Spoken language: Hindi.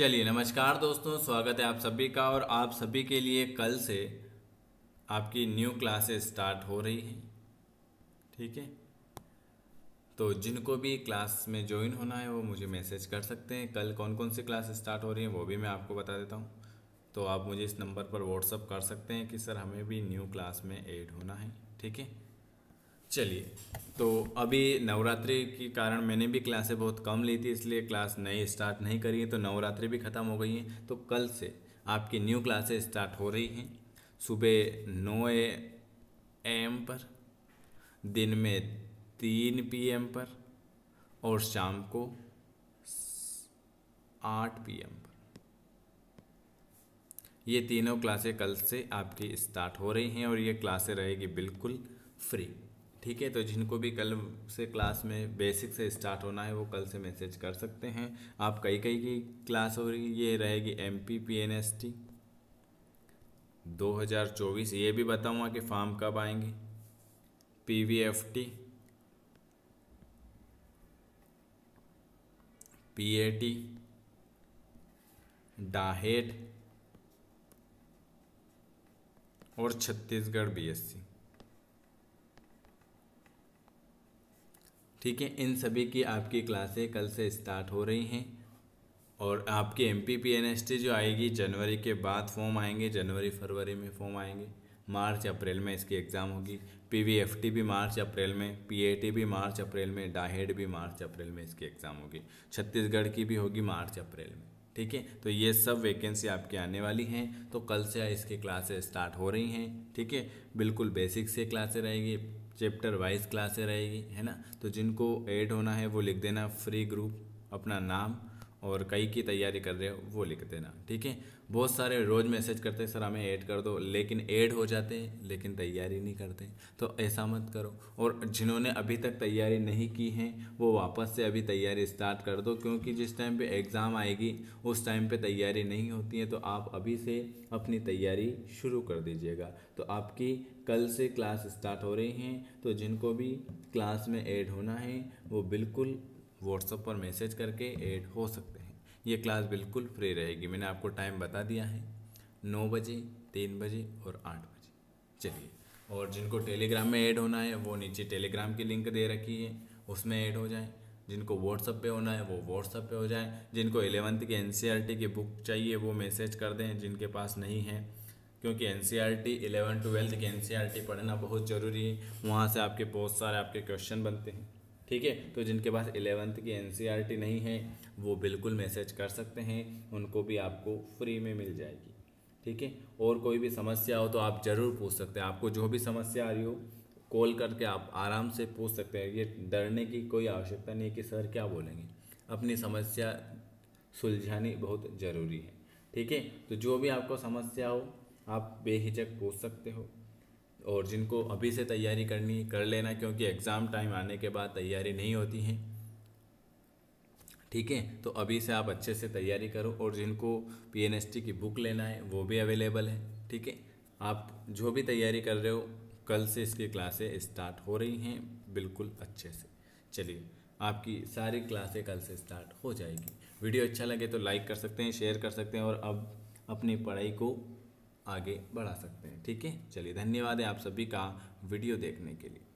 चलिए नमस्कार दोस्तों, स्वागत है आप सभी का और आप सभी के लिए कल से आपकी न्यू क्लासेस स्टार्ट हो रही हैं, ठीक है? तो जिनको भी क्लास में ज्वाइन होना है, वो मुझे मैसेज कर सकते हैं। कल कौन कौन सी क्लास स्टार्ट हो रही हैं, वो भी मैं आपको बता देता हूँ। तो आप मुझे इस नंबर पर व्हाट्सअप कर सकते हैं कि, सर, हमें भी न्यू क्लास में ऐड होना है, ठीक है? चलिए। तो अभी नवरात्रि के कारण मैंने भी क्लासें बहुत कम ली थी, इसलिए क्लास नई स्टार्ट नहीं करी है तो नवरात्रि भी ख़त्म हो गई है। तो कल से आपकी न्यू क्लासें स्टार्ट हो रही हैं। सुबह नौ एम पर, दिन में तीन पीएम पर और शाम को आठ पीएम पर। ये तीनों क्लासें कल से आपकी स्टार्ट हो रही हैं और ये क्लासें रहेगी बिल्कुल फ्री। ठीक है तो जिनको भी कल से क्लास में बेसिक से स्टार्ट होना है, वो कल से मैसेज कर सकते हैं। आप कई कई की क्लास हो रही, ये रहेगी M P P N S T दो हज़ार चौबीस, ये भी बताऊँगा कि फॉर्म कब आएँगे? P V F T P A T डाहेट और छत्तीसगढ़ बीएससी ठीक है, इन सभी की आपकी क्लासें कल से स्टार्ट हो रही हैं और आपकी M P P N S T जो आएगी जनवरी के बाद फॉर्म आएँगे, जनवरी, फरवरी में फॉर्म आएँगे, मार्च, अप्रैल में इसकी एग्ज़ाम होगी पी वी एफ़ टी भी मार्च, अप्रैल में पी ए टी भी मार्च, अप्रैल में डाहेड भी मार्च, अप्रैल में इसकी एग्ज़ाम होगी, छत्तीसगढ़ की भी होगी मार्च, अप्रैल में, ठीक है तो ये सब वैकेंसी आपकी आने वाली हैं तो कल से इसकी क्लासेस स्टार्ट हो रही हैं, ठीक है, बिल्कुल बेसिक से क्लासें रहेगी चैप्टर वाइज क्लासें रहेगी, है ना? तो जिनको ऐड होना है, वो लिख देना फ्री ग्रुप अपना नाम और कई की तैयारी कर रहे हो, वो लिख देना, ठीक है? बहुत सारे रोज़ मैसेज करते हैं, सर, हमें ऐड कर दो। लेकिन ऐड हो जाते हैं, लेकिन तैयारी नहीं करते तो ऐसा मत करो। और जिन्होंने अभी तक तैयारी नहीं की है, वो वापस से अभी तैयारी स्टार्ट कर दो, क्योंकि जिस टाइम पे एग्ज़ाम आएगी, उस टाइम पे तैयारी नहीं होती है तो आप अभी से अपनी तैयारी शुरू कर दीजिएगा। तो आपकी कल से क्लास स्टार्ट हो रही हैं तो जिनको भी क्लास में ऐड होना है, वो बिल्कुल व्हाट्सएप पर मैसेज करके ऐड हो सकते हैं। ये क्लास बिल्कुल फ्री रहेगी। मैंने आपको टाइम बता दिया है। नौ बजे, तीन बजे और आठ बजे। चलिए, और जिनको टेलीग्राम में ऐड होना है, वो नीचे टेलीग्राम की लिंक दे रखी है। उसमें ऐड हो जाए। जिनको व्हाट्सअप पे होना है, वो व्हाट्सअप पे हो जाए। जिनको एलेवंथ की एन की बुक चाहिए, वो मैसेज कर दें। जिनके पास नहीं है, क्योंकि N C R T eleven twelfth की एन सी आर टी पढ़ना बहुत ज़रूरी है। वहाँ से आपके बहुत सारे आपके क्वेश्चन बनते हैं। ठीक है? तो जिनके पास इलेवेंथ की एन नहीं है, वो बिल्कुल मैसेज कर सकते हैं, उनको भी आपको फ्री में मिल जाएगी। ठीक है? और कोई भी समस्या हो तो आप ज़रूर पूछ सकते हैं। आपको जो भी समस्या आ रही हो, कॉल करके आप आराम से पूछ सकते हैं। ये डरने की कोई आवश्यकता नहीं है कि सर क्या बोलेंगे। अपनी समस्या सुलझानी बहुत ज़रूरी है। ठीक है? तो जो भी आपको समस्या हो, आप बेहिचक पूछ सकते हो। और जिनको अभी से तैयारी करनी, कर लेना क्योंकि एग्ज़ाम टाइम आने के बाद तैयारी नहीं होती है। ठीक है? तो अभी से आप अच्छे से तैयारी करो और जिनको पीएनएसटी की बुक लेना है, वो भी अवेलेबल है। ठीक है? आप जो भी तैयारी कर रहे हो, कल से इसकी क्लासें स्टार्ट हो रही हैं बिल्कुल अच्छे से। चलिए, आपकी सारी क्लासें कल से स्टार्ट हो जाएगी। वीडियो अच्छा लगे तो लाइक कर सकते हैं शेयर कर सकते हैं और अब अपनी पढ़ाई को आगे बढ़ा सकते हैं। ठीक है? चलिए, धन्यवाद है आप सभी का वीडियो देखने के लिए।